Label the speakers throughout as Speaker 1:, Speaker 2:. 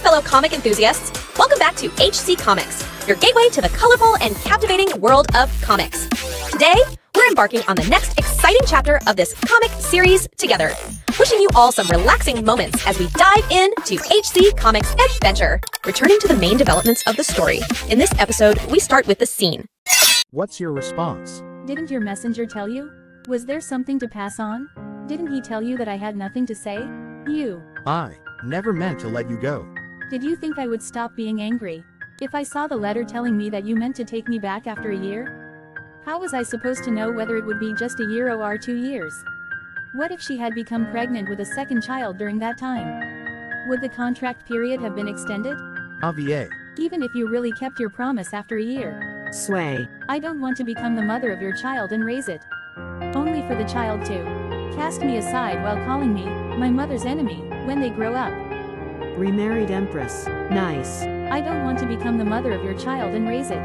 Speaker 1: fellow comic enthusiasts. Welcome back to HC Comics, your gateway to the colorful and captivating world of comics. Today, we're embarking on the next exciting chapter of this comic series together, wishing you all some relaxing moments as we dive into HC Comics Adventure. Returning to the main developments of the story, in this episode, we start with the scene.
Speaker 2: What's your response?
Speaker 3: Didn't your messenger tell you? Was there something to pass on? Didn't he tell you that I had nothing to say? You.
Speaker 2: I never meant to let you go.
Speaker 3: Did you think I would stop being angry? If I saw the letter telling me that you meant to take me back after a year? How was I supposed to know whether it would be just a year or two years? What if she had become pregnant with a second child during that time? Would the contract period have been extended?
Speaker 2: Navier,
Speaker 3: Even if you really kept your promise after a year?
Speaker 4: Sway.
Speaker 3: I don't want to become the mother of your child and raise it. Only for the child to cast me aside while calling me my mother's enemy when they grow up.
Speaker 4: Remarried Empress. Nice.
Speaker 3: I don't want to become the mother of your child and raise it.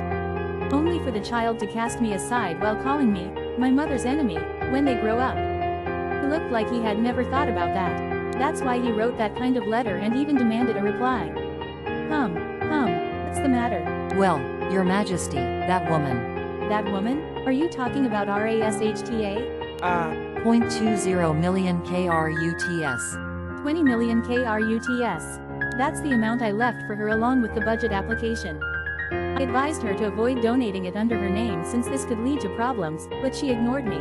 Speaker 3: Only for the child to cast me aside while calling me my mother's enemy when they grow up. It looked like he had never thought about that. That's why he wrote that kind of letter and even demanded a reply. Hum, hum, what's the matter?
Speaker 5: Well, Your Majesty, that woman.
Speaker 3: That woman? Are you talking about RASHTA?
Speaker 6: Uh,
Speaker 5: 0.20 million KRUTS.
Speaker 3: 20 million KRUTS. That's the amount I left for her along with the budget application. I advised her to avoid donating it under her name since this could lead to problems, but she ignored me.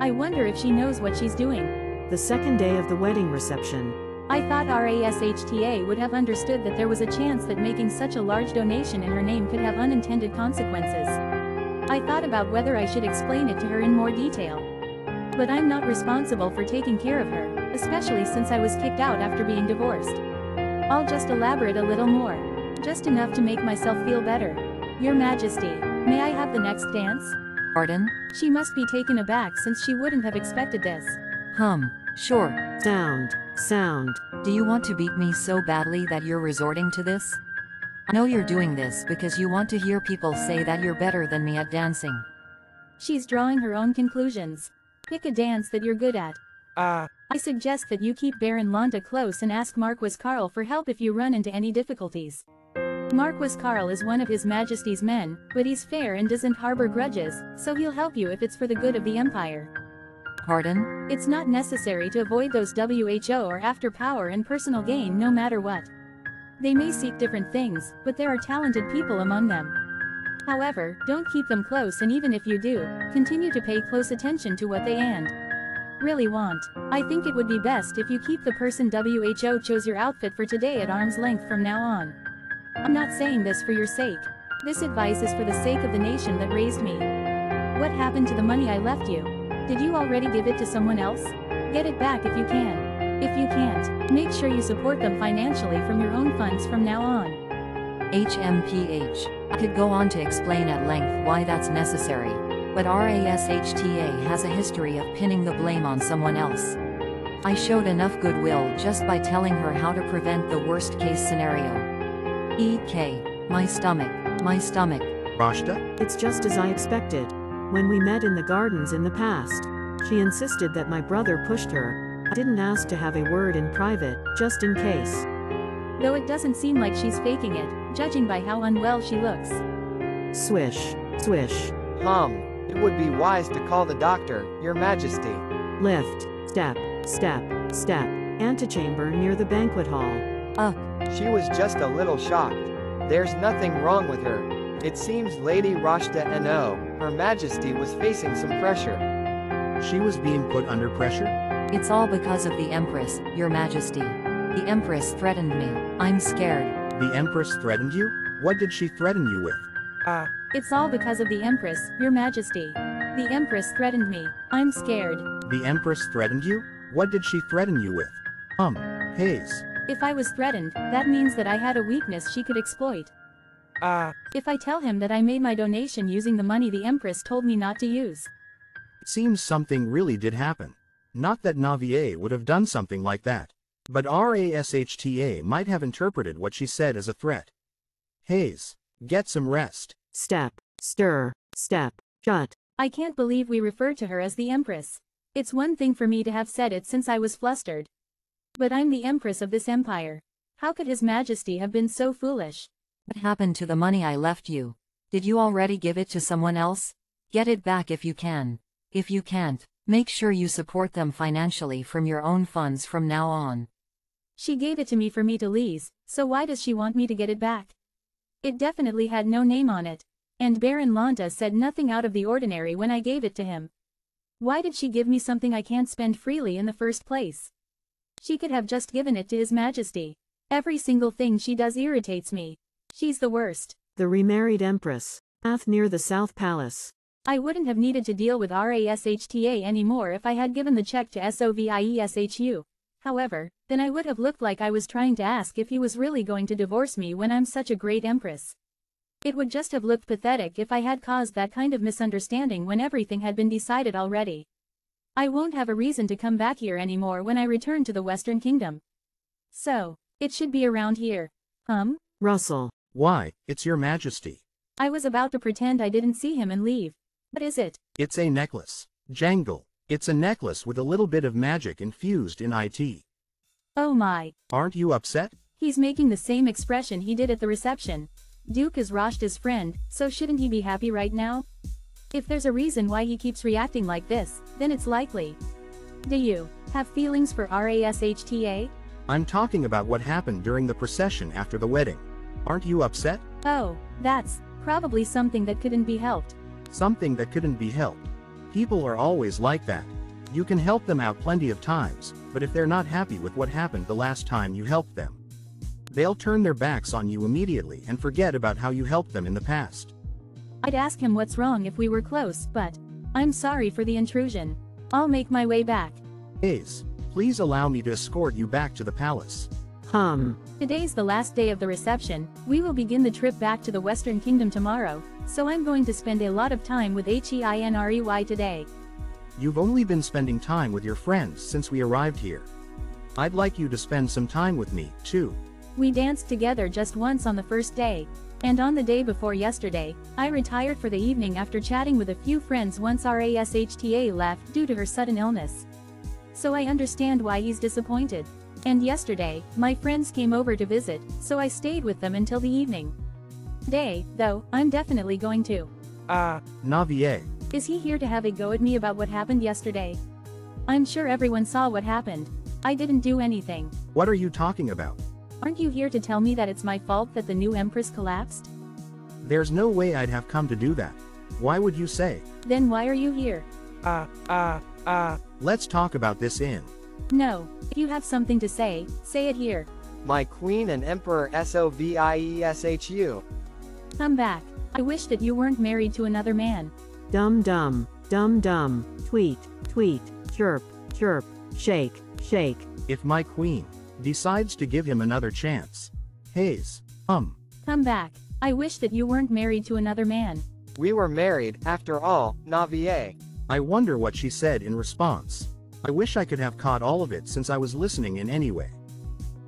Speaker 3: I wonder if she knows what she's doing.
Speaker 4: The second day of the wedding reception.
Speaker 3: I thought RASHTA would have understood that there was a chance that making such a large donation in her name could have unintended consequences. I thought about whether I should explain it to her in more detail. But I'm not responsible for taking care of her, especially since I was kicked out after being divorced. I'll just elaborate a little more. Just enough to make myself feel better. Your Majesty, may I have the next dance?
Speaker 5: Pardon?
Speaker 3: She must be taken aback since she wouldn't have expected this.
Speaker 5: Hum, sure.
Speaker 4: Sound. Sound.
Speaker 5: Do you want to beat me so badly that you're resorting to this? I know you're doing this because you want to hear people say that you're better than me at dancing.
Speaker 3: She's drawing her own conclusions. Pick a dance that you're good at.
Speaker 6: uh,
Speaker 3: I suggest that you keep Baron Lonta close and ask Marquis Carl for help if you run into any difficulties. Marquis Carl is one of His Majesty's men, but he's fair and doesn't harbor grudges, so he'll help you if it's for the good of the Empire.
Speaker 5: Pardon?
Speaker 3: It's not necessary to avoid those WHO or after power and personal gain no matter what. They may seek different things, but there are talented people among them. However, don't keep them close and even if you do, continue to pay close attention to what they and really want. I think it would be best if you keep the person WHO chose your outfit for today at arm's length from now on. I'm not saying this for your sake. This advice is for the sake of the nation that raised me. What happened to the money I left you? Did you already give it to someone else? Get it back if you can. If you can't, make sure you support them financially from your own funds from now on.
Speaker 5: HMPH. I could go on to explain at length why that's necessary. But RASHTA has a history of pinning the blame on someone else. I showed enough goodwill just by telling her how to prevent the worst case scenario. EK. My stomach. My stomach.
Speaker 2: Rashta?
Speaker 4: It's just as I expected. When we met in the gardens in the past, she insisted that my brother pushed her. I didn't ask to have a word in private, just in case.
Speaker 3: Though it doesn't seem like she's faking it, judging by how unwell she looks.
Speaker 4: Swish. Swish.
Speaker 6: hum, it would be wise to call the doctor, Your Majesty.
Speaker 4: Lift. Step. Step. Step. Antechamber near the banquet hall.
Speaker 6: She was just a little shocked. There's nothing wrong with her. It seems Lady Rashta No, Her Majesty was facing some pressure.
Speaker 2: She was being put under pressure?
Speaker 5: It's all because of the Empress, Your Majesty. The Empress threatened me. I'm scared.
Speaker 2: The Empress threatened you? What did she threaten you with?
Speaker 6: Uh,
Speaker 3: It's all because of the Empress, Your Majesty. The Empress threatened me. I'm scared.
Speaker 2: The Empress threatened you? What did she threaten you with? Um, Hayes.
Speaker 3: If I was threatened, that means that I had a weakness she could exploit.
Speaker 6: uh,
Speaker 3: If I tell him that I made my donation using the money the Empress told me not to use.
Speaker 2: It seems something really did happen. Not that Navier would have done something like that. But RASHTA might have interpreted what she said as a threat. Hayes, get some rest.
Speaker 4: Step. Stir. Step. Shut.
Speaker 3: I can't believe we refer to her as the Empress. It's one thing for me to have said it since I was flustered. But I'm the Empress of this empire. How could His Majesty have been so foolish?
Speaker 5: What happened to the money I left you? Did you already give it to someone else? Get it back if you can. If you can't, make sure you support them financially from your own funds from now on.
Speaker 3: She gave it to me for me to lease, so why does she want me to get it back? It definitely had no name on it. And Baron Lonta said nothing out of the ordinary when I gave it to him. Why did she give me something I can't spend freely in the first place? She could have just given it to His Majesty. Every single thing she does irritates me. She's the worst.
Speaker 4: The remarried empress. Path near the South Palace.
Speaker 3: I wouldn't have needed to deal with RASHTA anymore if I had given the check to SOVIESHU. However, then I would have looked like I was trying to ask if he was really going to divorce me when I'm such a great empress. It would just have looked pathetic if I had caused that kind of misunderstanding when everything had been decided already. I won't have a reason to come back here anymore when I return to the Western Kingdom. So, it should be around here. Hum?
Speaker 4: Russell.
Speaker 2: Why, it's your majesty.
Speaker 3: I was about to pretend I didn't see him and leave. What is it?
Speaker 2: It's a necklace. Jangle. It's a necklace with a little bit of magic infused in IT.
Speaker 3: Oh my.
Speaker 2: Aren't you upset?
Speaker 3: He's making the same expression he did at the reception. Duke is Rashta's friend, so shouldn't he be happy right now? If there's a reason why he keeps reacting like this, then it's likely. Do you have feelings for RASHTA?
Speaker 2: I'm talking about what happened during the procession after the wedding. Aren't you upset?
Speaker 3: Oh, that's probably something that couldn't be helped.
Speaker 2: Something that couldn't be helped. People are always like that. You can help them out plenty of times, but if they're not happy with what happened the last time you helped them, they'll turn their backs on you immediately and forget about how you helped them in the past.
Speaker 3: I'd ask him what's wrong if we were close, but I'm sorry for the intrusion. I'll make my way back.
Speaker 2: Ace, please allow me to escort you back to the palace.
Speaker 4: Hum.
Speaker 3: Today's the last day of the reception, we will begin the trip back to the Western Kingdom tomorrow, so I'm going to spend a lot of time with HEINREY today.
Speaker 2: You've only been spending time with your friends since we arrived here. I'd like you to spend some time with me, too.
Speaker 3: We danced together just once on the first day. And on the day before yesterday, I retired for the evening after chatting with a few friends once RASHTA left due to her sudden illness. So I understand why he's disappointed. And yesterday, my friends came over to visit, so I stayed with them until the evening. Today, though, I'm definitely going to.
Speaker 6: Ah,
Speaker 2: Navier.
Speaker 3: Is he here to have a go at me about what happened yesterday? I'm sure everyone saw what happened. I didn't do anything.
Speaker 2: What are you talking about?
Speaker 3: Aren't you here to tell me that it's my fault that the new Empress collapsed?
Speaker 2: There's no way I'd have come to do that. Why would you say?
Speaker 3: Then why are you here?
Speaker 6: ah, ah, ah.
Speaker 2: Let's talk about this in.
Speaker 3: No, if you have something to say, say it here.
Speaker 6: My queen and emperor SOVIESHU.
Speaker 3: Come back. I wish that you weren't married to another man.
Speaker 4: Dum dum. Dum dum. Tweet. Tweet. Chirp. Chirp. Shake. Shake.
Speaker 2: If my queen decides to give him another chance. Hayes. Um.
Speaker 3: Come back. I wish that you weren't married to another man.
Speaker 6: We were married, after all, Navier.
Speaker 2: I wonder what she said in response. I wish I could have caught all of it since I was listening in anyway.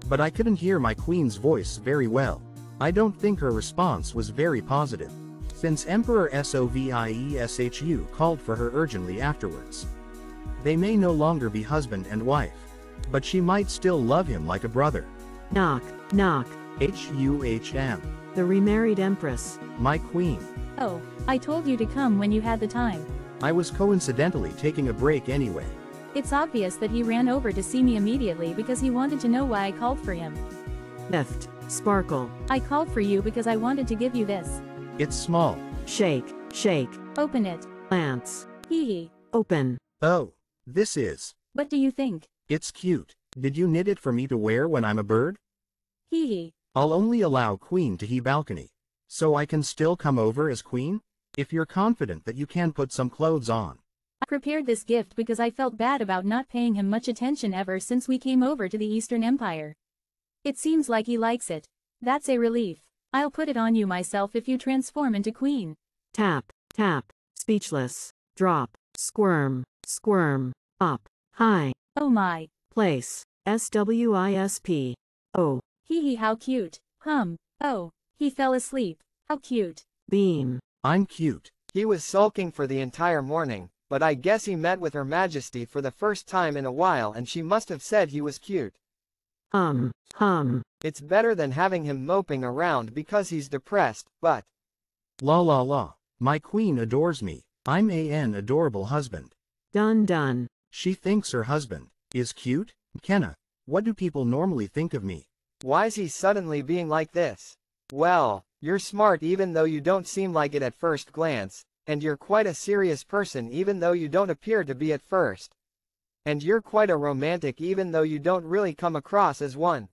Speaker 2: But I couldn't hear my queen's voice very well. I don't think her response was very positive. Since Emperor SOVIESHU called for her urgently afterwards. They may no longer be husband and wife. But she might still love him like a brother.
Speaker 4: Knock. Knock.
Speaker 2: H-U-H-M.
Speaker 4: The remarried empress.
Speaker 2: My queen.
Speaker 3: Oh, I told you to come when you had the time.
Speaker 2: I was coincidentally taking a break anyway.
Speaker 3: It's obvious that he ran over to see me immediately because he wanted to know why I called for him.
Speaker 4: Lift. Sparkle.
Speaker 3: I called for you because I wanted to give you this.
Speaker 2: It's small.
Speaker 4: Shake. Shake.
Speaker 3: Open it.
Speaker 4: Lance.
Speaker 3: Hee hee.
Speaker 4: Open.
Speaker 2: Oh. This is.
Speaker 3: What do you think?
Speaker 2: It's cute. Did you knit it for me to wear when I'm a bird?
Speaker 3: Hee hee.
Speaker 2: I'll only allow queen to he balcony. So I can still come over as queen? If you're confident that you can put some clothes on.
Speaker 3: I prepared this gift because I felt bad about not paying him much attention ever since we came over to the Eastern Empire. It seems like he likes it. That's a relief. I'll put it on you myself if you transform into queen.
Speaker 4: Tap. Tap. Speechless. Drop. Squirm. Squirm. Up. High.
Speaker 3: Oh my.
Speaker 4: Place. SWISP. Oh.
Speaker 3: Hee hee how cute. Hum. Oh. He fell asleep. How cute.
Speaker 4: Beam.
Speaker 2: I'm cute.
Speaker 6: He was sulking for the entire morning, but I guess he met with Her Majesty for the first time in a while and she must have said he was cute.
Speaker 4: Um. Hum.
Speaker 6: It's better than having him moping around because he's depressed, but
Speaker 2: La la la. My queen adores me. I'm an adorable husband.
Speaker 4: Done done.
Speaker 2: She thinks her husband is cute? Kenna, what do people normally think of me?
Speaker 6: why's he suddenly being like this? Well, you're smart even though you don't seem like it at first glance, and you're quite a serious person even though you don't appear to be at first. And you're quite a romantic even though you don't really come across as one.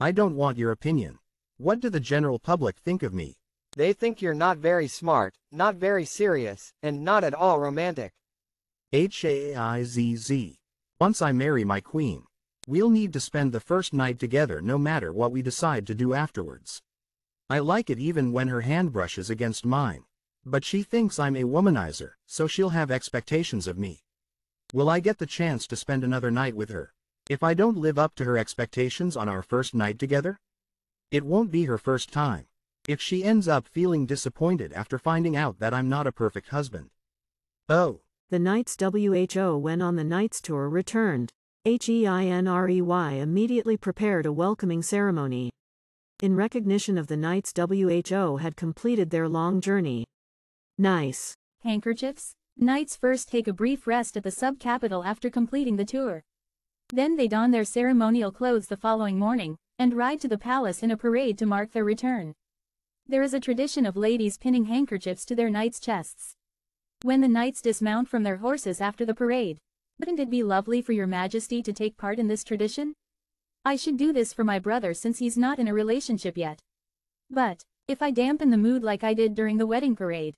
Speaker 2: I don't want your opinion. What do the general public think of me?
Speaker 6: They think you're not very smart, not very serious, and not at all romantic.
Speaker 2: H-A-I-Z-Z. Once I marry my queen, we'll need to spend the first night together no matter what we decide to do afterwards. I like it even when her hand brushes against mine. But she thinks I'm a womanizer, so she'll have expectations of me. Will I get the chance to spend another night with her? If I don't live up to her expectations on our first night together? It won't be her first time. If she ends up feeling disappointed after finding out that I'm not a perfect husband. Oh,
Speaker 4: The Knights WHO when on the Knights tour returned. HEINREY immediately prepared a welcoming ceremony. In recognition of the Knights WHO had completed their long journey. Nice.
Speaker 3: Handkerchiefs? Knights first take a brief rest at the sub-capital after completing the tour. Then they don their ceremonial clothes the following morning, and ride to the palace in a parade to mark their return. There is a tradition of ladies pinning handkerchiefs to their knights' chests. When the knights dismount from their horses after the parade, wouldn't it be lovely for your majesty to take part in this tradition? I should do this for my brother since he's not in a relationship yet. But, if I dampen the mood like I did during the wedding parade,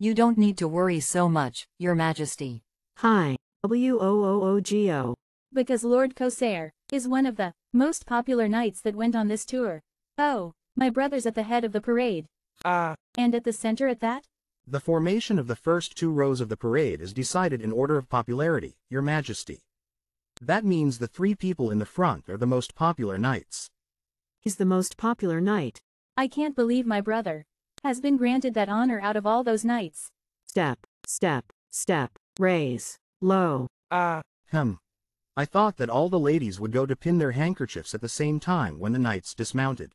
Speaker 5: You don't need to worry so much, Your Majesty.
Speaker 4: Hi. W-O-O-O-G-O.
Speaker 3: Because Lord Corsair is one of the most popular knights that went on this tour. Oh, my brother's at the head of the parade.
Speaker 6: Ah.
Speaker 3: And at the center at that?
Speaker 2: the formation of the first two rows of the parade is decided in order of popularity, your majesty. That means the three people in the front are the most popular knights.
Speaker 4: He's the most popular knight.
Speaker 3: I can't believe my brother has been granted that honor out of all those knights.
Speaker 4: Step, step, step, raise, low.
Speaker 6: Ah.
Speaker 2: Hem. I thought that all the ladies would go to pin their handkerchiefs at the same time when the knights dismounted.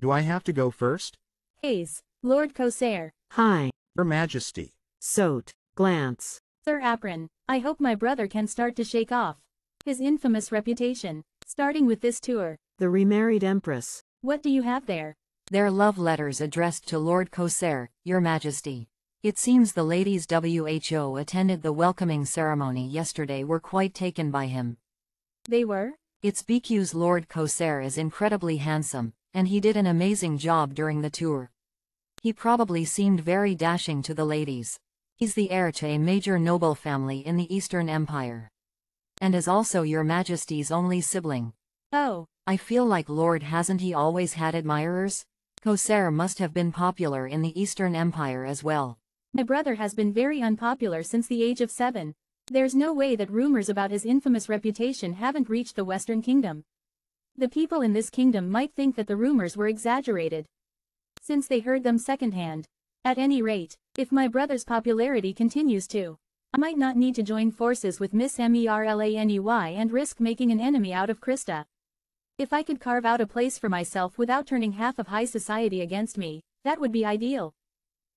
Speaker 2: Do I have to go first?
Speaker 3: Hayes, Lord Cosair.
Speaker 4: Hi.
Speaker 2: Your Majesty.
Speaker 4: Sote, glance.
Speaker 3: Sir Apron, I hope my brother can start to shake off his infamous reputation, starting with this tour.
Speaker 4: The remarried empress.
Speaker 3: What do you have there?
Speaker 5: Their love letters addressed to Lord Cosair, Your Majesty. It seems the ladies WHO attended the welcoming ceremony yesterday were quite taken by him.
Speaker 3: They were?
Speaker 5: It's BQ's Lord Corsair is incredibly handsome, and he did an amazing job during the tour. He probably seemed very dashing to the ladies. He's the heir to a major noble family in the Eastern Empire. And is also your majesty's only sibling.
Speaker 3: Oh,
Speaker 5: I feel like Lord hasn't he always had admirers? Corsair must have been popular in the Eastern Empire as well.
Speaker 3: My brother has been very unpopular since the age of seven. There's no way that rumors about his infamous reputation haven't reached the Western Kingdom. The people in this kingdom might think that the rumors were exaggerated. Since they heard them secondhand. At any rate, if my brother's popularity continues to, I might not need to join forces with Miss Merlaney and risk making an enemy out of Krista. If I could carve out a place for myself without turning half of high society against me, that would be ideal.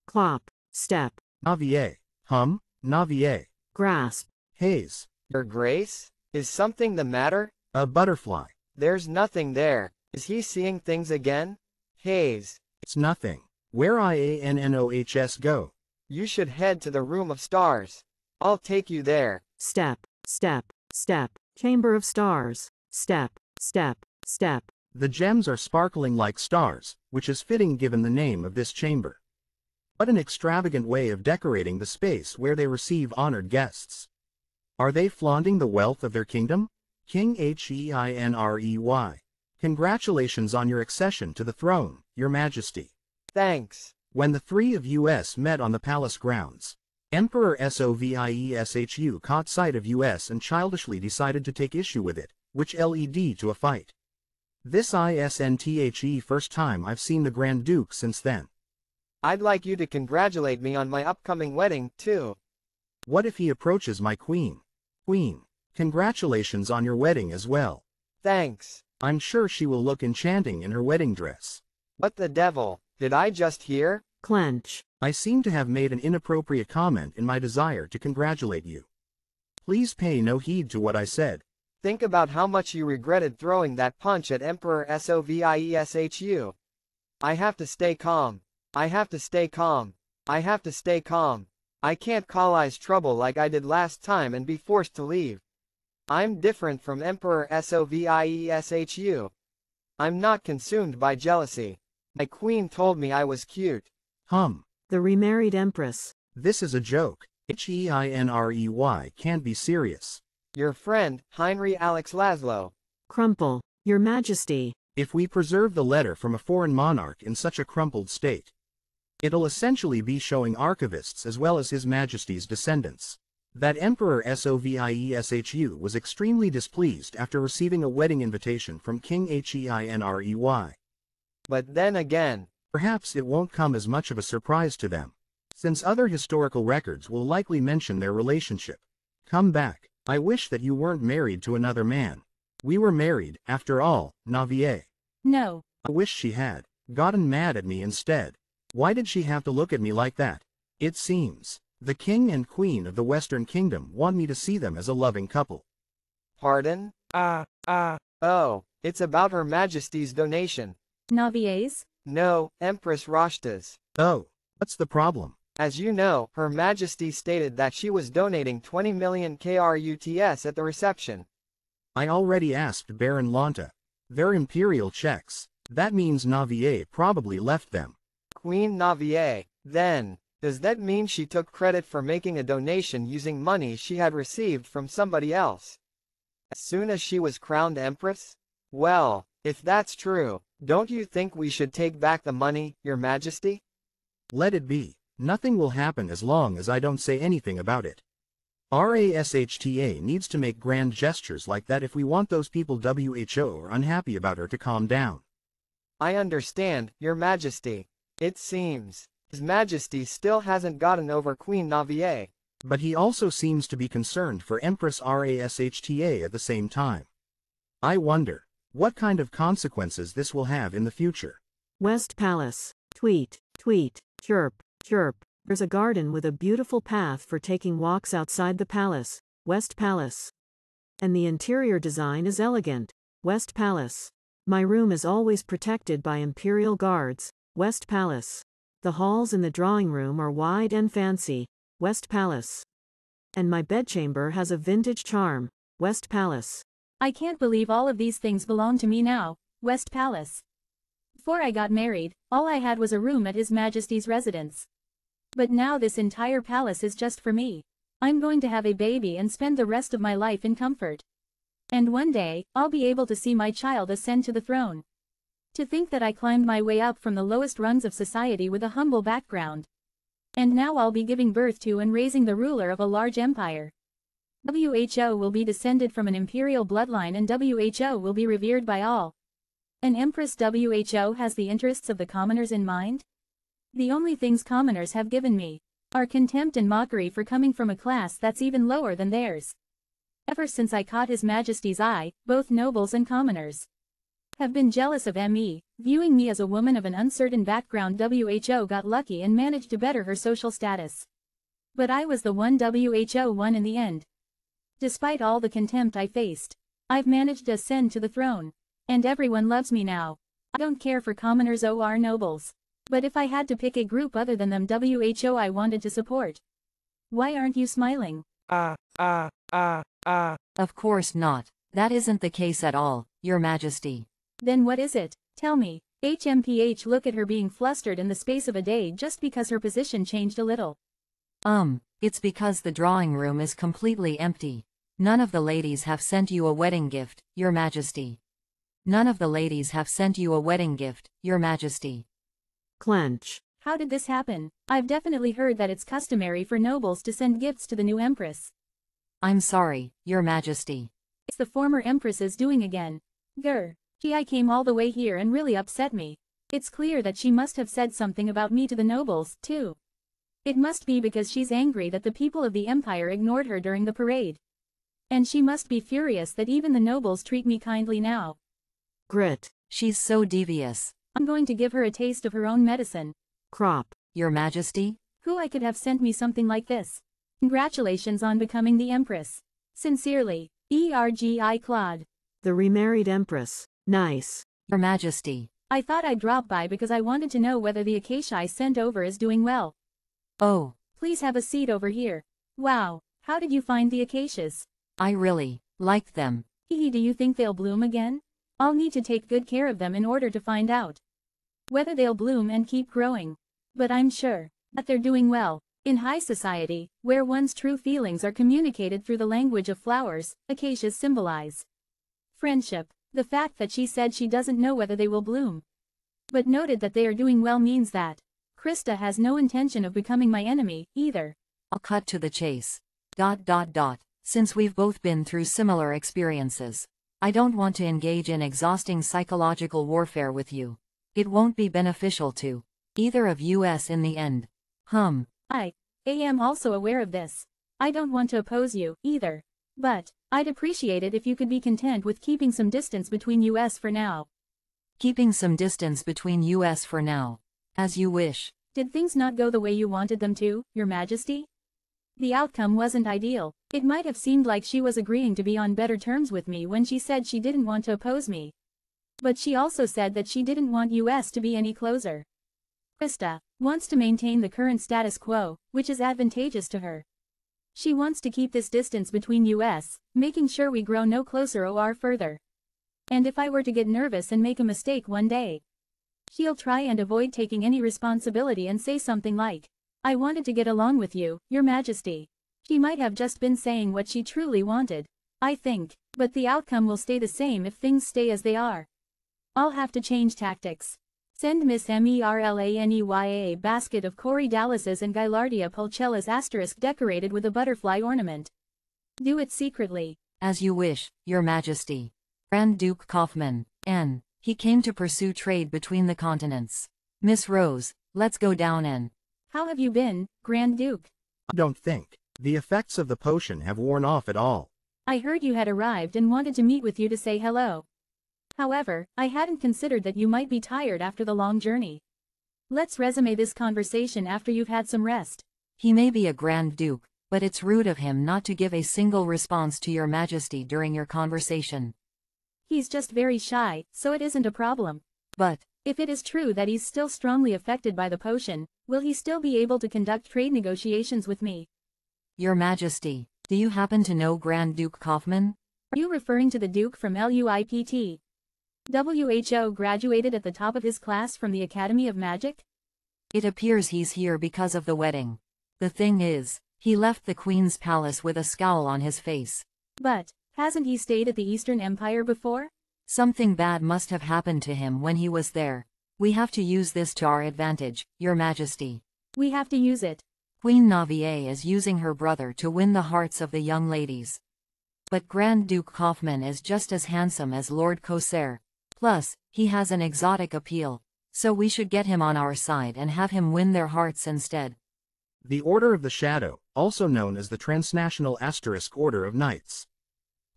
Speaker 4: Clop, step,
Speaker 2: Navier. Hum, Navier.
Speaker 4: grasp.
Speaker 2: Haze.
Speaker 6: Your Grace? Is something the matter?
Speaker 2: A butterfly.
Speaker 6: There's nothing there. Is he seeing things again? Haze.
Speaker 2: It's nothing. Where I-A-N-N-O-H-S go?
Speaker 6: you should head to the Room of Stars. I'll take you there.
Speaker 4: Step, step, step. Chamber of stars. Step, step, step.
Speaker 2: The gems are sparkling like stars, which is fitting given the name of this chamber. What an extravagant way of decorating the space where they receive honored guests. Are they flaunting the wealth of their kingdom? King H-E-I-N-R-E-Y. Congratulations on your accession to the throne, your majesty.
Speaker 6: Thanks.
Speaker 2: When the three of US met on the palace grounds, Emperor Sovieshu caught sight of US and childishly decided to take issue with it, which led to a fight. This ISNTHE first time I've seen the Grand Duke since then.
Speaker 6: I'd like you to congratulate me on my upcoming wedding, too.
Speaker 2: What if he approaches my queen? Queen, congratulations on your wedding as well.
Speaker 6: Thanks.
Speaker 2: I'm sure she will look enchanting in her wedding dress.
Speaker 6: What the devil, did I just hear?
Speaker 4: Clench.
Speaker 2: I seem to have made an inappropriate comment in my desire to congratulate you. Please pay no heed to what I said.
Speaker 6: Think about how much you regretted throwing that punch at Emperor Sovieshu. I have to stay calm. I have to stay calm. I have to stay calm. I can't cause trouble like I did last time and be forced to leave. I'm different from Emperor Sovieshu. I'm not consumed by jealousy. My queen told me I was cute.
Speaker 2: Hum.
Speaker 4: The remarried empress.
Speaker 2: This is a joke. H-E-I-N-R-E-Y can't be serious.
Speaker 6: Your friend, Heinrey Alex Laszlo.
Speaker 4: Crumple. Your Majesty.
Speaker 2: If we preserve the letter from a foreign monarch in such a crumpled state, it'll essentially be showing archivists as well as His Majesty's descendants. That Emperor Sovieshu was extremely displeased after receiving a wedding invitation from King Heinrey.
Speaker 6: But then again,
Speaker 2: Perhaps it won't come as much of a surprise to them, since other historical records will likely mention their relationship. Come back. I wish that you weren't married to another man. We were married, after all, Navier.
Speaker 3: No.
Speaker 2: I wish she had gotten mad at me instead. Why did she have to look at me like that? It seems the king and queen of the Western Kingdom want me to see them as a loving couple.
Speaker 6: pardon?
Speaker 7: Ah, ah.
Speaker 6: Oh, it's about Her Majesty's donation.
Speaker 3: Naviers?
Speaker 6: No, Empress Rashta's.
Speaker 2: Oh, what's the problem?
Speaker 6: As you know, Her Majesty stated that she was donating 20 million KRUTS at the reception.
Speaker 2: I already asked Baron Lonta. They're imperial checks. That means Navier probably left them.
Speaker 6: Queen Navier. Then, does that mean she took credit for making a donation using money she had received from somebody else? As soon as she was crowned Empress? Well, if that's true, don't you think we should take back the money, Your Majesty?
Speaker 2: Let it be. Nothing will happen as long as I don't say anything about it. RASHTA needs to make grand gestures like that if we want those people WHO are unhappy about her to calm down.
Speaker 6: I understand, Your Majesty. It seems, His Majesty still hasn't gotten over Queen Navier.
Speaker 2: But he also seems to be concerned for Empress RASHTA at the same time. I wonder, what kind of consequences this will have in the future.
Speaker 4: West Palace. Tweet, tweet, chirp, chirp. There's a garden with a beautiful path for taking walks outside the palace. West Palace. And the interior design is elegant. West Palace. My room is always protected by imperial guards. West Palace. The halls in the drawing room are wide and fancy. West Palace. And my bedchamber has a vintage charm. West Palace.
Speaker 3: I can't believe all of these things belong to me now, West Palace. Before I got married, all I had was a room at His Majesty's residence. But now this entire palace is just for me. I'm going to have a baby and spend the rest of my life in comfort. And one day, I'll be able to see my child ascend to the throne. To think that I climbed my way up from the lowest rungs of society with a humble background. And now I'll be giving birth to and raising the ruler of a large empire. WHO will be descended from an imperial bloodline and WHO will be revered by all. An empress WHO has the interests of the commoners in mind? The only things commoners have given me are contempt and mockery for coming from a class that's even lower than theirs. Ever since I caught His Majesty's eye, both nobles and commoners have been jealous of ME, viewing me as a woman of an uncertain background WHO got lucky and managed to better her social status. But I was the one WHO won in the end. Despite all the contempt I faced, I've managed to ascend to the throne. And everyone loves me now. I don't care for commoners or nobles. But if I had to pick a group other than them WHO I wanted to support. Why aren't you smiling?
Speaker 7: Ah, ah, ah, ah.
Speaker 5: Of course not. That isn't the case at all, Your Majesty.
Speaker 3: Then what is it? Tell me. HMPH look at her being flustered in the space of a day just because her position changed a little.
Speaker 5: Um, it's because the drawing room is completely empty. None of the ladies have sent you a wedding gift, Your Majesty. None of the ladies have sent you a wedding gift, Your Majesty.
Speaker 4: Clench.
Speaker 3: How did this happen? I've definitely heard that it's customary for nobles to send gifts to the new empress.
Speaker 5: I'm sorry, Your Majesty.
Speaker 3: It's the former empress's doing again. Grr. She I came all the way here and really upset me. It's clear that she must have said something about me to the nobles, too. It must be because she's angry that the people of the empire ignored her during the parade. And she must be furious that even the nobles treat me kindly now.
Speaker 4: Grit.
Speaker 5: She's so devious.
Speaker 3: I'm going to give her a taste of her own medicine.
Speaker 4: Crop.
Speaker 5: Your Majesty?
Speaker 3: Who I could have sent me something like this. Congratulations on becoming the Empress. Sincerely, ERGI Claude.
Speaker 4: The remarried Empress. Nice.
Speaker 5: Your Majesty.
Speaker 3: I thought I'd drop by because I wanted to know whether the acacia I sent over is doing well.
Speaker 5: Oh,
Speaker 3: Please have a seat over here. Wow, how did you find the acacias?
Speaker 5: I really like them.
Speaker 3: Hehe, do you think they'll bloom again? I'll need to take good care of them in order to find out whether they'll bloom and keep growing. But I'm sure that they're doing well. In high society, where one's true feelings are communicated through the language of flowers, acacias symbolize friendship. The fact that she said she doesn't know whether they will bloom, but noted that they are doing well means that Krista has no intention of becoming my enemy, either.
Speaker 5: I'll cut to the chase. Dot dot dot. Since we've both been through similar experiences, I don't want to engage in exhausting psychological warfare with you. It won't be beneficial to either of us in the end. Hum.
Speaker 3: I am also aware of this. I don't want to oppose you, either. But, I'd appreciate it if you could be content with keeping some distance between us for now.
Speaker 5: Keeping some distance between us for now. As you wish.
Speaker 3: Did things not go the way you wanted them to, Your Majesty? The outcome wasn't ideal. It might have seemed like she was agreeing to be on better terms with me when she said she didn't want to oppose me. But she also said that she didn't want US to be any closer. Krista wants to maintain the current status quo, which is advantageous to her. She wants to keep this distance between US, making sure we grow no closer or further. And if I were to get nervous and make a mistake one day, she'll try and avoid taking any responsibility and say something like, I wanted to get along with you, Your Majesty. She might have just been saying what she truly wanted. I think, but the outcome will stay the same if things stay as they are. I'll have to change tactics. Send Miss Merlaney a basket of Corydalises and Gaillardia Pulchella's asterisk decorated with a butterfly ornament. Do it secretly.
Speaker 5: As you wish, Your Majesty. Grand Duke Kaufman. N. He came to pursue trade between the continents. Miss Rose, let's go down and.
Speaker 3: How have you been, Grand Duke?
Speaker 2: I don't think the effects of the potion have worn off at all.
Speaker 3: I heard you had arrived and wanted to meet with you to say hello. However, I hadn't considered that you might be tired after the long journey. Let's resume this conversation after you've had some rest.
Speaker 5: He may be a Grand Duke, but it's rude of him not to give a single response to Your Majesty during your conversation.
Speaker 3: He's just very shy, so it isn't a problem.
Speaker 5: But,
Speaker 3: If it is true that he's still strongly affected by the potion, will he still be able to conduct trade negotiations with me?
Speaker 5: Your Majesty, do you happen to know Grand Duke Kaufman?
Speaker 3: Are you referring to the Duke from LUIPT? WHO graduated at the top of his class from the Academy of Magic?
Speaker 5: It appears he's here because of the wedding. The thing is, he left the Queen's palace with a scowl on his face.
Speaker 3: But, hasn't he stayed at the Eastern Empire before?
Speaker 5: Something bad must have happened to him when he was there. We have to use this to our advantage, Your Majesty.
Speaker 3: We have to use it.
Speaker 5: Queen Navier is using her brother to win the hearts of the young ladies. But Grand Duke Kaufman is just as handsome as Lord Corsair. Plus, he has an exotic appeal. So we should get him on our side and have him win their hearts instead.
Speaker 2: The Order of the Shadow, also known as the Transnational Asterisk Order of Knights.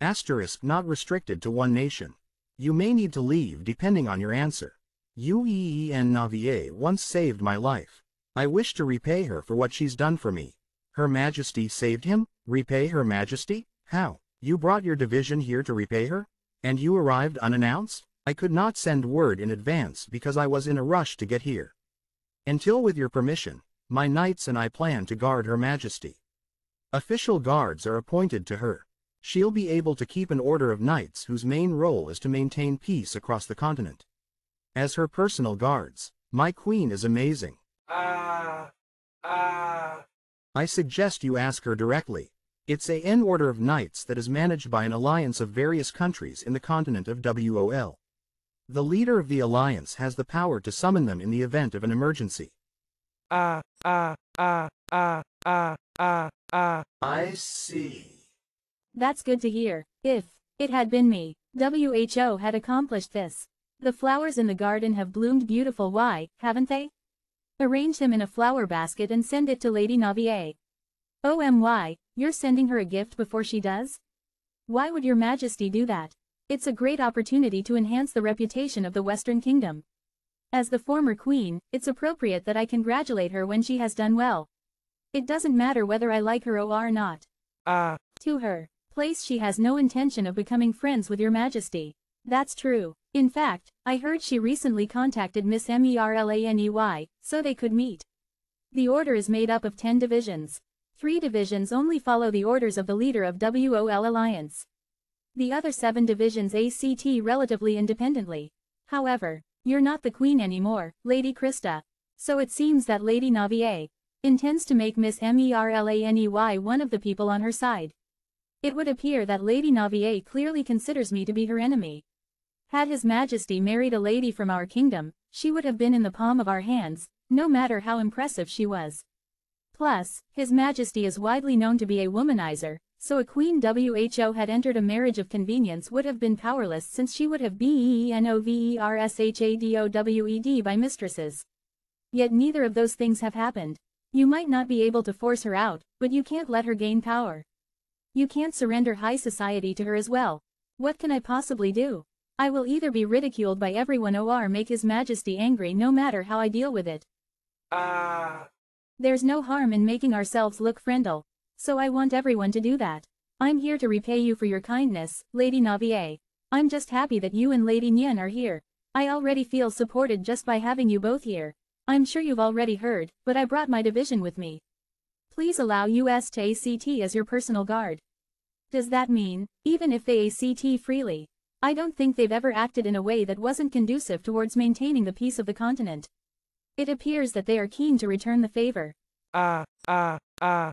Speaker 2: Asterisk not restricted to one nation. You may need to leave depending on your answer. UEEN Navier once saved my life. I wish to repay her for what she's done for me. Her Majesty saved him? Repay Her Majesty? How? You brought your division here to repay her? And you arrived unannounced? I could not send word in advance because I was in a rush to get here. Until with your permission, my knights and I plan to guard Her Majesty. Official guards are appointed to her. She'll be able to keep an order of knights whose main role is to maintain peace across the continent. As her personal guards, my queen is amazing.
Speaker 7: Ah. Ah.
Speaker 2: I suggest you ask her directly. It's a N order of knights that is managed by an alliance of various countries in the continent of WOL. The leader of the alliance has the power to summon them in the event of an emergency.
Speaker 7: Ah. Ah. Ah. Ah. Ah. Ah. Ah.
Speaker 2: I see.
Speaker 3: That's good to hear. If it had been me, WHO had accomplished this. The flowers in the garden have bloomed beautiful why, haven't they? Arrange them in a flower basket and send it to Lady Navier. OMY, you're sending her a gift before she does? Why would your majesty do that? It's a great opportunity to enhance the reputation of the Western Kingdom. As the former queen, it's appropriate that I congratulate her when she has done well. It doesn't matter whether I like her or not.
Speaker 7: uh,
Speaker 3: To her place she has no intention of becoming friends with your majesty. That's true. In fact, I heard she recently contacted Miss Merlaney, so they could meet. The order is made up of 10 divisions. Three divisions only follow the orders of the leader of WOL Alliance. The other seven divisions ACT relatively independently. However, you're not the queen anymore, Lady Krista. So it seems that Lady Navier intends to make Miss Merlaney one of the people on her side. It would appear that Lady Navier clearly considers me to be her enemy. Had His Majesty married a lady from our kingdom, she would have been in the palm of our hands, no matter how impressive she was. Plus, His Majesty is widely known to be a womanizer, so a Queen WHO had entered a marriage of convenience would have been powerless since she would have been BEENOVERSHADOWED by mistresses. Yet neither of those things have happened. You might not be able to force her out, but you can't let her gain power. You can't surrender high society to her as well. What can I possibly do? I will either be ridiculed by everyone or make His Majesty angry no matter how I deal with it.
Speaker 7: uh,
Speaker 3: There's no harm in making ourselves look friendly. So I want everyone to do that. I'm here to repay you for your kindness, Lady Navier. I'm just happy that you and Lady Nian are here. I already feel supported just by having you both here. I'm sure you've already heard, but I brought my division with me. Please allow US to ACT as your personal guard. Does that mean, even if they ACT freely? I don't think they've ever acted in a way that wasn't conducive towards maintaining the peace of the continent. It appears that they are keen to return the favor.
Speaker 7: uh, uh, uh,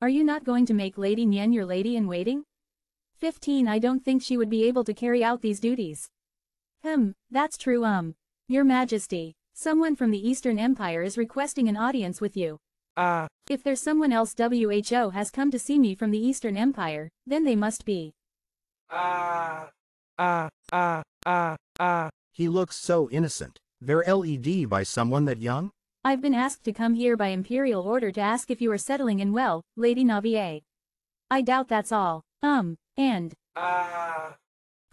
Speaker 3: are you not going to make Lady Nian your lady in waiting? 15 I don't think she would be able to carry out these duties. Hmm, that's true um. Your Majesty, someone from the Eastern Empire is requesting an audience with you.
Speaker 7: Uh,
Speaker 3: If there's someone else WHO has come to see me from the Eastern Empire, then they must be.
Speaker 7: uh, Ah, ah, ah, ah.
Speaker 2: He looks so innocent. They're LED by someone that young?
Speaker 3: I've been asked to come here by imperial order to ask if you are settling in well, Lady Navier. I doubt that's all. Um, and,
Speaker 7: Uh,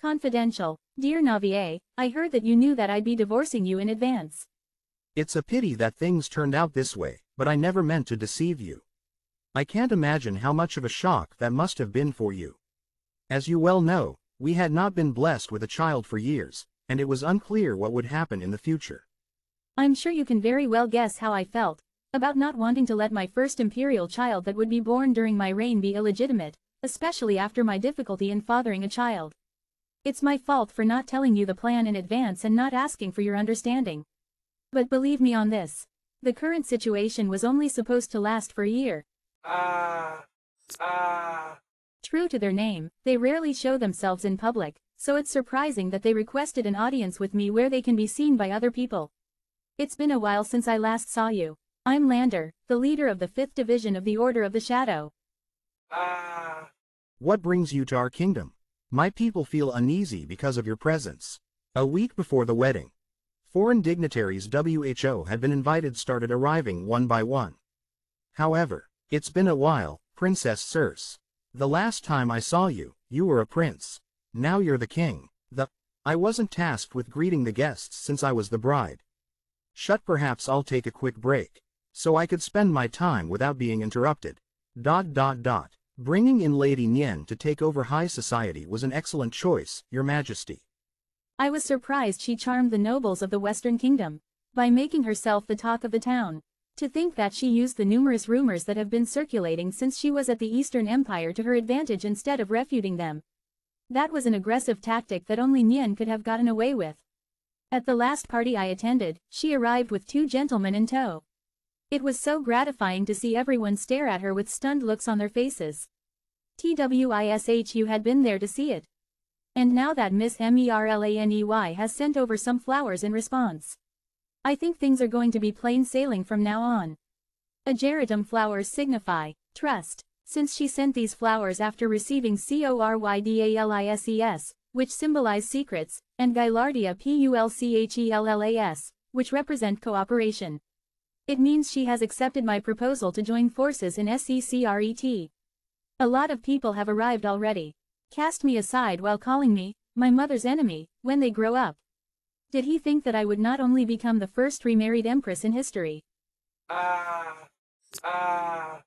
Speaker 3: confidential, dear Navier, I heard that you knew that I'd be divorcing you in advance.
Speaker 2: It's a pity that things turned out this way, but I never meant to deceive you. I can't imagine how much of a shock that must have been for you. As you well know, we had not been blessed with a child for years, and it was unclear what would happen in the future.
Speaker 3: I'm sure you can very well guess how I felt, about not wanting to let my first imperial child that would be born during my reign be illegitimate, especially after my difficulty in fathering a child. It's my fault for not telling you the plan in advance and not asking for your understanding. But believe me on this. The current situation was only supposed to last for a year.
Speaker 7: uh, uh.
Speaker 3: True to their name, they rarely show themselves in public, so it's surprising that they requested an audience with me where they can be seen by other people. It's been a while since I last saw you. I'm Lander, the leader of the 5th Division of the Order of the Shadow.
Speaker 7: Uh,
Speaker 2: What brings you to our kingdom? My people feel uneasy because of your presence. A week before the wedding, foreign dignitaries WHO had been invited started arriving one by one. However, it's been a while, Princess Circe. The last time I saw you, you were a prince. Now you're the king. The I wasn't tasked with greeting the guests since I was the bride. Shut perhaps I'll take a quick break. So I could spend my time without being interrupted. Dot dot dot. Bringing in Lady Nian to take over high society was an excellent choice, Your Majesty.
Speaker 3: I was surprised she charmed the nobles of the Western Kingdom by making herself the talk of the town. To think that she used the numerous rumors that have been circulating since she was at the Eastern Empire to her advantage instead of refuting them. That was an aggressive tactic that only Nian could have gotten away with. At the last party I attended, she arrived with two gentlemen in tow. It was so gratifying to see everyone stare at her with stunned looks on their faces. TWISHU had been there to see it. And now that Miss Merlaney has sent over some flowers in response. I think things are going to be plain sailing from now on. Ageratum flowers signify trust, since she sent these flowers after receiving Corydalises, which symbolize secrets, and Gaillardia Pulchellas, which represent cooperation. It means she has accepted my proposal to join forces in SECRET. A lot of people have arrived already. Cast me aside while calling me, my mother's enemy, when they grow up. Did he think that I would not only become the first remarried empress in history,
Speaker 7: Ah. Ah.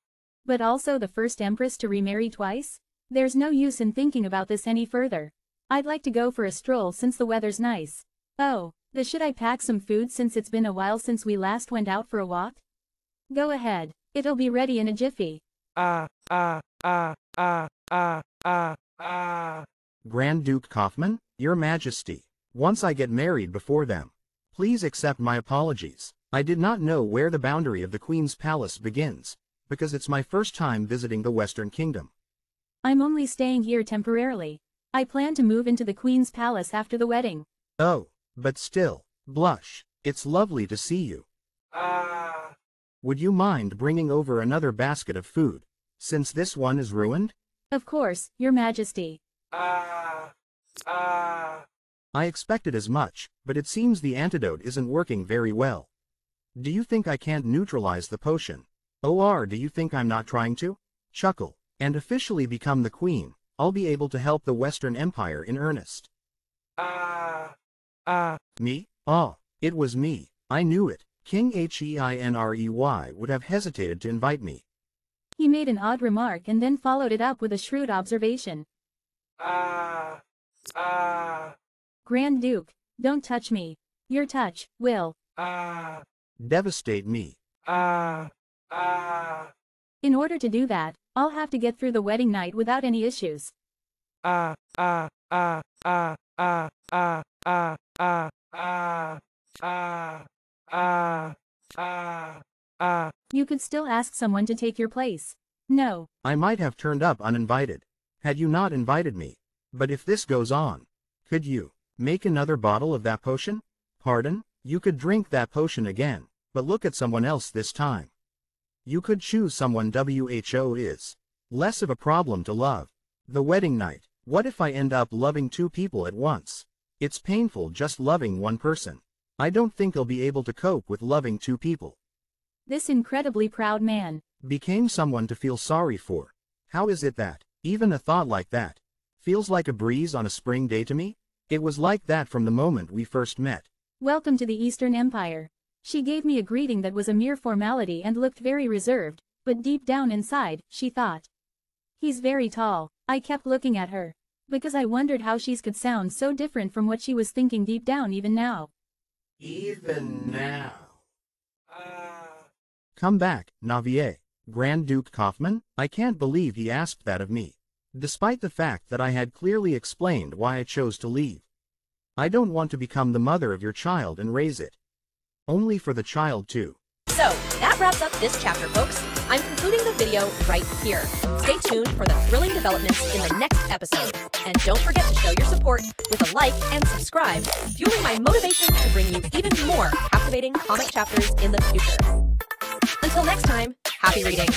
Speaker 3: but also the first empress to remarry twice? There's no use in thinking about this any further. I'd like to go for a stroll since the weather's nice. Oh, the should I pack some food since it's been a while since we last went out for a walk? Go ahead, it'll be ready in a jiffy.
Speaker 7: Ah. Ah. Ah. Ah. Ah. Ah. Ah.
Speaker 2: Grand Duke Kaufman, Your Majesty, once I get married before them, please accept my apologies. I did not know where the boundary of the Queen's palace begins, because it's my first time visiting the Western Kingdom.
Speaker 3: I'm only staying here temporarily. I plan to move into the Queen's palace after the wedding.
Speaker 2: Oh, but still, blush, it's lovely to see you.
Speaker 7: Ah.
Speaker 2: Would you mind bringing over another basket of food, since this one is ruined?
Speaker 3: Of course, Your Majesty.
Speaker 7: Ah. Ah.
Speaker 2: I expected as much, but it seems the antidote isn't working very well. Do you think I can't neutralize the potion? Or do you think I'm not trying to? Chuckle, and officially become the queen, I'll be able to help the Western Empire in earnest.
Speaker 7: Ah. Ah.
Speaker 2: Me? Ah, it was me, I knew it. King Heinrey would have hesitated to invite me.
Speaker 3: He made an odd remark and then followed it up with a shrewd observation.
Speaker 7: Ah. Ah.
Speaker 3: Grand Duke, don't touch me. Your touch, will.
Speaker 7: Ah.
Speaker 2: Devastate me.
Speaker 7: Ah. Ah.
Speaker 3: In order to do that, I'll have to get through the wedding night without any issues.
Speaker 7: Ah. Ah. Ah. Ah. Ah. Ah. Ah. Ah. Ah. Ah. Ah. Ah. Ah.
Speaker 3: You could still ask someone to take your place. No,
Speaker 2: I might have turned up uninvited, had you not invited me. But if this goes on, could you make another bottle of that potion? Pardon? You could drink that potion again, but look at someone else this time. You could choose someone WHO is less of a problem to love. The wedding night. What if I end up loving two people at once? It's painful just loving one person. I don't think I'll be able to cope with loving two people.
Speaker 3: this incredibly proud man.
Speaker 2: Became someone to feel sorry for. How is it that, even a thought like that, feels like a breeze on a spring day to me? It was like that from the moment we first met.
Speaker 3: Welcome to the Eastern Empire. She gave me a greeting that was a mere formality and looked very reserved, but deep down inside, she thought. He's very tall. I kept looking at her. Because I wondered how she's could sound so different from what she was thinking deep down even now.
Speaker 2: Even now.
Speaker 7: Ah.
Speaker 2: Come back, Navier. Grand Duke Kaufman, I can't believe he asked that of me. Despite the fact that I had clearly explained why I chose to leave. I don't want to become the mother of your child and raise it. Only for the child too.
Speaker 1: So, that wraps up this chapter, folks. I'm concluding the video right here. Stay tuned for the thrilling developments in the next episode. And don't forget to show your support with a like and subscribe, fueling my motivation to bring you even more captivating comic chapters in the future. Until next time, happy reading.